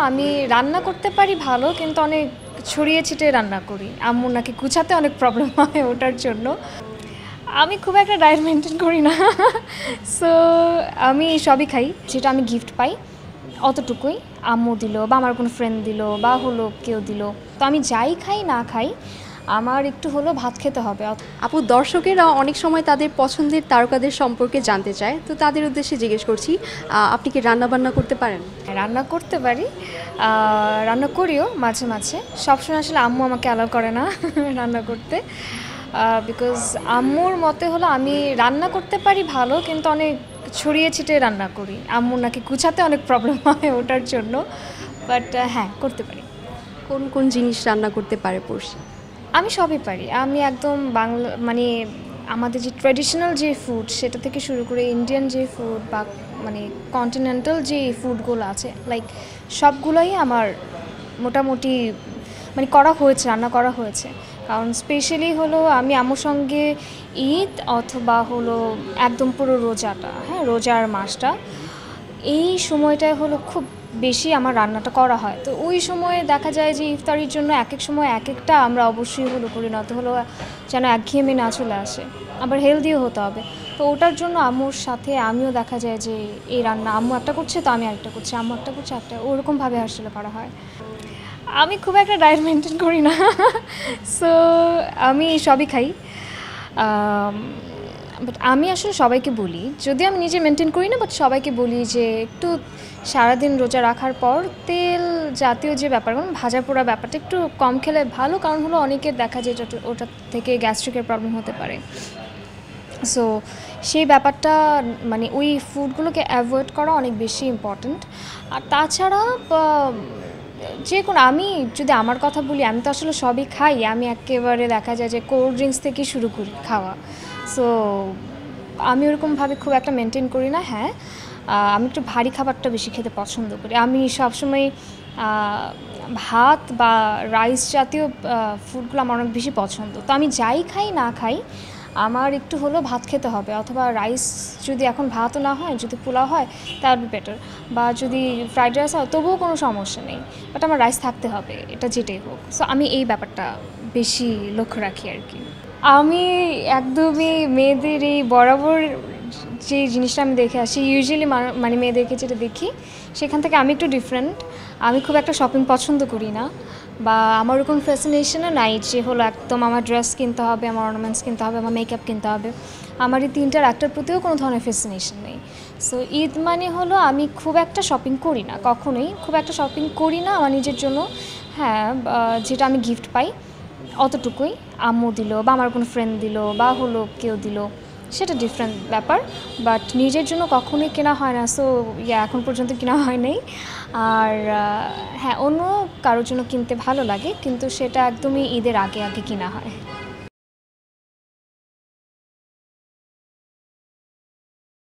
আমি রান্না করতে পারি ভালো, কিন্তু অনেক ছড়িয়ে ছিটে রান্না করি। আম্মুর নাকি গুছাতে অনেক প্রবলেম হয় ওটার জন্য। আমি খুব একটা ডায়েট মেনটেন করি না। সো আমি সবই খাই, যেটা আমি গিফট পাই, অতটুকুই। আম্মু দিল বা আমার কোনো ফ্রেন্ড দিল বা হলো কেউ দিল। তো আমি যাই খাই না খাই আমার একটু হলো ভাত খেতে হবে। আপু দর্শকেরা অনেক সময় তাদের পছন্দের তারকাদের সম্পর্কে জানতে চায় তো তাদের উদ্দেশ্যে জিজ্ঞেস করছি আপনি কি রান্না বান্না করতে পারেন? রান্না করতে পারি। রান্না করিও মাঝে মাঝে। সবসময় আসলে আম্মু আমাকে অ্যালাউ করে না রান্না করতে। বিকজ আম্মুর মতে হলো আমি রান্না করতে পারি ভালো কিন্তু অনেক ছড়িয়ে ছিটিয়ে রান্না করি। আম্মুর নাকি গুছাতে অনেক প্রবলেম হয় ওটার জন্য। বাট হ্যাঁ করতে পারি। কোন কোন জিনিস রান্না করতে পারে পড়শি? আমি সবই পারি। আমি একদম বাংলা মানে আমাদের যে ট্র্যাডিশনাল যে ফুড সেটা থেকে শুরু করে ইন্ডিয়ান যে ফুড বা মানে কন্টিনেন্টাল যে ফুডগুলো আছে লাইক সবগুলোই আমার মোটামুটি মানে করা হয়েছে, রান্না করা হয়েছে। কারণ স্পেশালি হলো আমি আমার সঙ্গে ঈদ অথবা হলো একদম পুরো রোজাটা হ্যাঁ রোজার মাসটা, এই সময়টায় হলো খুব বেশি আমার রান্নাটা করা হয়। তো ওই সময়ে দেখা যায় যে ইফতারির জন্য এক এক সময় এক একটা আমরা অবশ্যই হলো করি না তো হলো, যেন একঘেয়েমি না চলে আসে। আবার হেলদিও হতে হবে। তো ওটার জন্য আম্মুর সাথে আমিও দেখা যায় যে এই রান্না, আম্মু একটা করছে, তো আমি একটা করছি, আম্মু একটা করছে, একটা ওরকমভাবে আসলে করা হয়। আমি খুব একটা ডায়েট মেনটেন করি না। সো আমি সবই খাই। বাট আমি আসলে সবাইকে বলি যদি আমি নিজে মেনটেন করি না বাট সবাইকে বলি যে একটু সারাদিন রোজা রাখার পর তেল জাতীয় যে ব্যাপারগুলো ভাজা পোড়া ব্যাপারটা একটু কম খেলে ভালো, কারণ হলো অনেকের দেখা যায় ওটা- থেকে গ্যাস্ট্রিকের প্রবলেম হতে পারে। সো সেই ব্যাপারটা মানে ওই ফুডগুলোকে অ্যাভয়েড করা অনেক বেশি ইম্পর্ট্যান্ট আর তাছাড়া যে কোনো, আমি যদি আমার কথা বলি, আমি তো আসলে সবই খাই, আমি একেবারে দেখা যায় যে কোল্ড ড্রিঙ্কস থেকে শুরু করি খাওয়া। সো আমি ওরকমভাবে খুব একটা মেনটেন করি না হ্যাঁ। আমি একটু ভারী খাবারটা বেশি খেতে পছন্দ করি। আমি সবসময় ভাত বা রাইস জাতীয় ফুডগুলো আমার অনেক বেশি পছন্দ। তো আমি যাই খাই, না খাই, আমার একটু হলেও ভাত খেতে হবে। অথবা রাইস যদি এখন ভাতও না হয়, যদি পোলাও হয় তার বেটার বা যদি ফ্রাইড রাইস হয়, তবুও কোনো সমস্যা নেই। বাট আমার রাইস থাকতে হবে, এটা যেটাই হোক। সো আমি এই ব্যাপারটা বেশি লক্ষ্য রাখি আর কি। আমি একদমই মেয়েদের এই বরাবর যে জিনিসটা আমি দেখে আসি ইউজুয়ালি মানে মেয়েদেরকে যেটা দেখি, সেখান থেকে আমি একটু ডিফারেন্ট আমি খুব একটা শপিং পছন্দ করি না। বা আমার ওরকম ফ্যাসিনেশনও নাই যে হলো একদম আমার ড্রেস কিনতে হবে, আমার অর্নামেন্টস কিনতে হবে, আমার মেকআপ কিনতে হবে। আমার এই তিনটার একটার প্রতিও কোনো ধরনের ফ্যাসিনেশন নেই। সো ঈদ মানে হলো আমি খুব একটা শপিং করি না, কখনোই। খুব একটা শপিং করি না আমার নিজের জন্য। হ্যাঁ যেটা আমি গিফট পাই। অতটুকুই। আম্মু দিল বা আমার কোনো ফ্রেন্ড দিল বা হলো কেউ দিল, সেটা ডিফারেন্ট ব্যাপার। বাট নিজের জন্য কখনোই কেনা হয় না সো ইয়া এখন পর্যন্ত কেনা হয় নাই। আর হ্যাঁ অন্য কারোর জন্য কিনতে ভালো লাগে, কিন্তু সেটা একদমই ঈদের আগে আগে কেনা হয়।